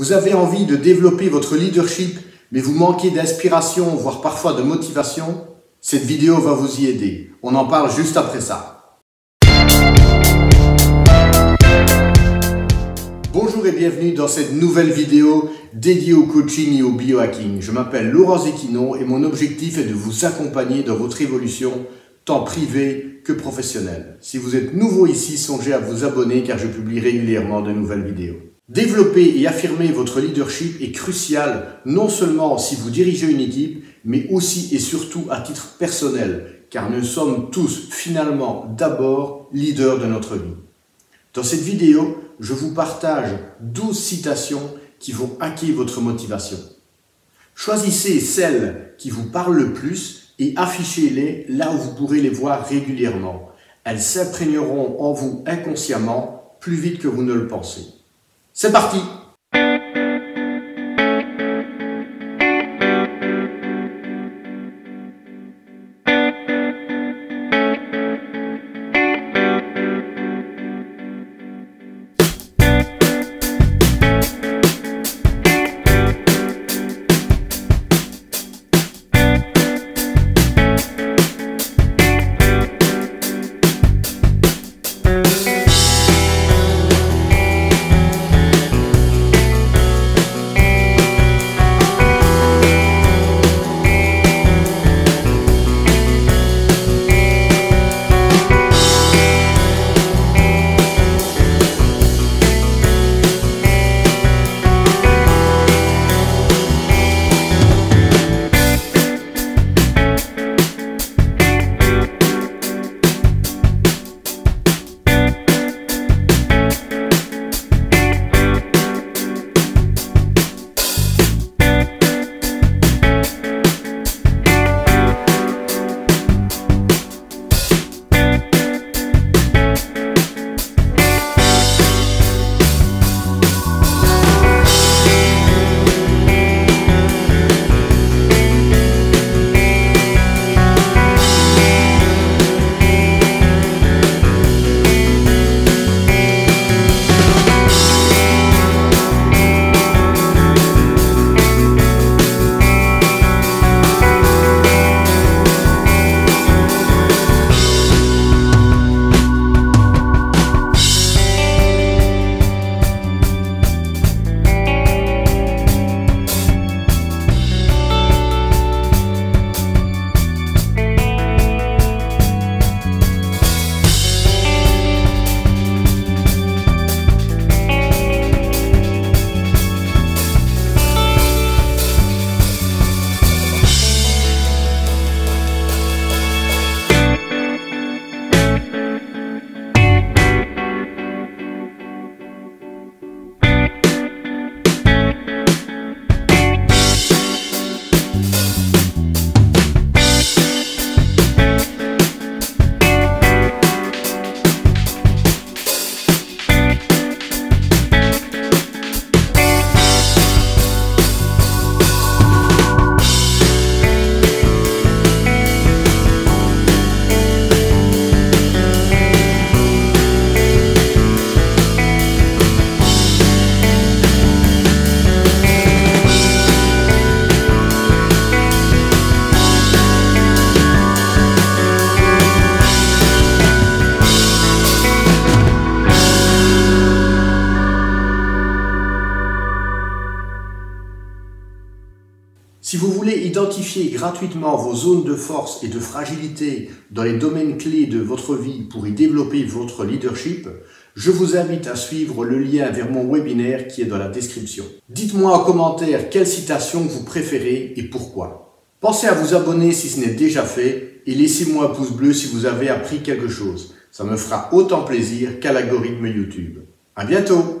Vous avez envie de développer votre leadership, mais vous manquez d'inspiration, voire parfois de motivation Cette vidéo va vous y aider. On en parle juste après ça. Bonjour et bienvenue dans cette nouvelle vidéo dédiée au coaching et au biohacking. Je m'appelle Laurent Zecchino et mon objectif est de vous accompagner dans votre évolution tant privée que professionnelle. Si vous êtes nouveau ici, songez à vous abonner car je publie régulièrement de nouvelles vidéos. Développer et affirmer votre leadership est crucial, non seulement si vous dirigez une équipe, mais aussi et surtout à titre personnel, car nous sommes tous finalement d'abord leaders de notre vie. Dans cette vidéo, je vous partage 12 citations qui vont hacker votre motivation. Choisissez celles qui vous parlent le plus et affichez-les là où vous pourrez les voir régulièrement. Elles s'imprégneront en vous inconsciemment plus vite que vous ne le pensez. C'est parti Si vous voulez identifier gratuitement vos zones de force et de fragilité dans les domaines clés de votre vie pour y développer votre leadership, je vous invite à suivre le lien vers mon webinaire qui est dans la description. Dites-moi en commentaire quelle citation vous préférez et pourquoi. Pensez à vous abonner si ce n'est déjà fait et laissez-moi un pouce bleu si vous avez appris quelque chose. Ça me fera autant plaisir qu'à l'algorithme YouTube. À bientôt!